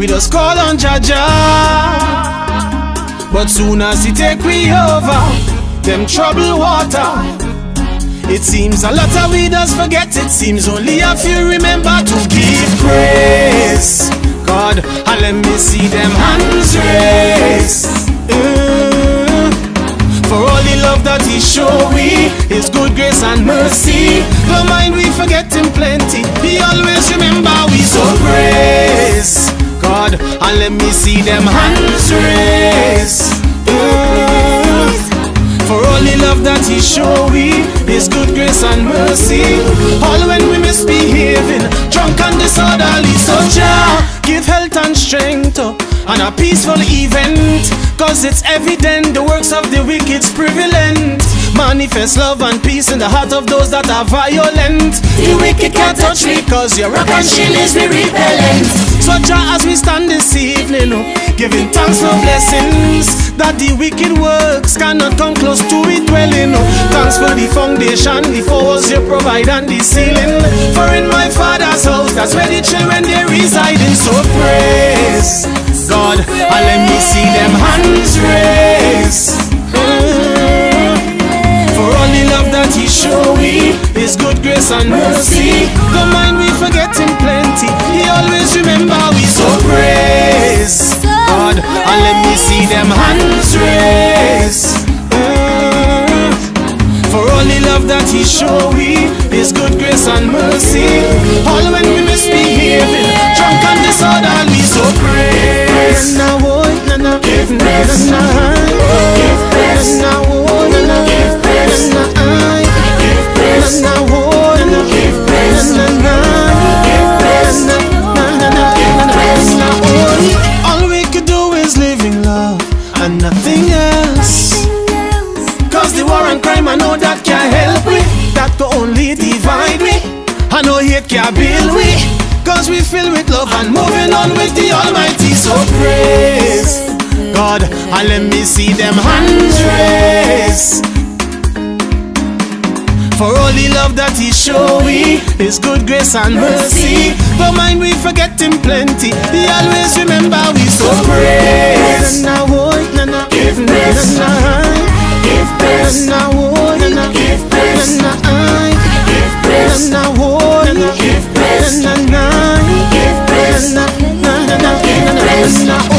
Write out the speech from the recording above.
We just call on Jah Jah. But soon as he take we over, them trouble water. It seems a lot of we just forget. It seems only a few remember to give praise. God, and let me see them hands raised. Uh, for all the love that He show we, His good grace and mercy. Don't mind we forget Him plenty. And let me see them hands raised. For all the love that He show we, His good grace and mercy. All when we misbehaving, drunk and disorderly, so Jah give health and strength and a peaceful event. Cause it's evident the works of the wicked's prevalent. Manifest love and peace in the heart of those that are violent. The wicked can't touch me cause your rock and shield is be repellent. Oh, giving thanks for blessings that the wicked works cannot come close to it dwelling. Oh. Thanks for the foundation, the walls you provide and the ceiling. For in my father's house, that's where the children they reside in. So praise God, and let me see them hands raised. Mm. For all the love that He show we, His good grace and mercy. Don't mind we forget let me see them hands raised. For all the love that He show we, His good grace and mercy. All when we misbehaving, and nothing else. Cause the war and crime, I know that can't help me. That can only divide me. I know hate can't build we. Cause we filled with love and moving on with the Almighty. So praise God and let me see them hands raised. For all the love that He show we, His good grace and mercy. Don't mind we forget Him plenty. He always remember we so praise. Na na, if best. if best. if best. if best. if best. if best. if best. if best.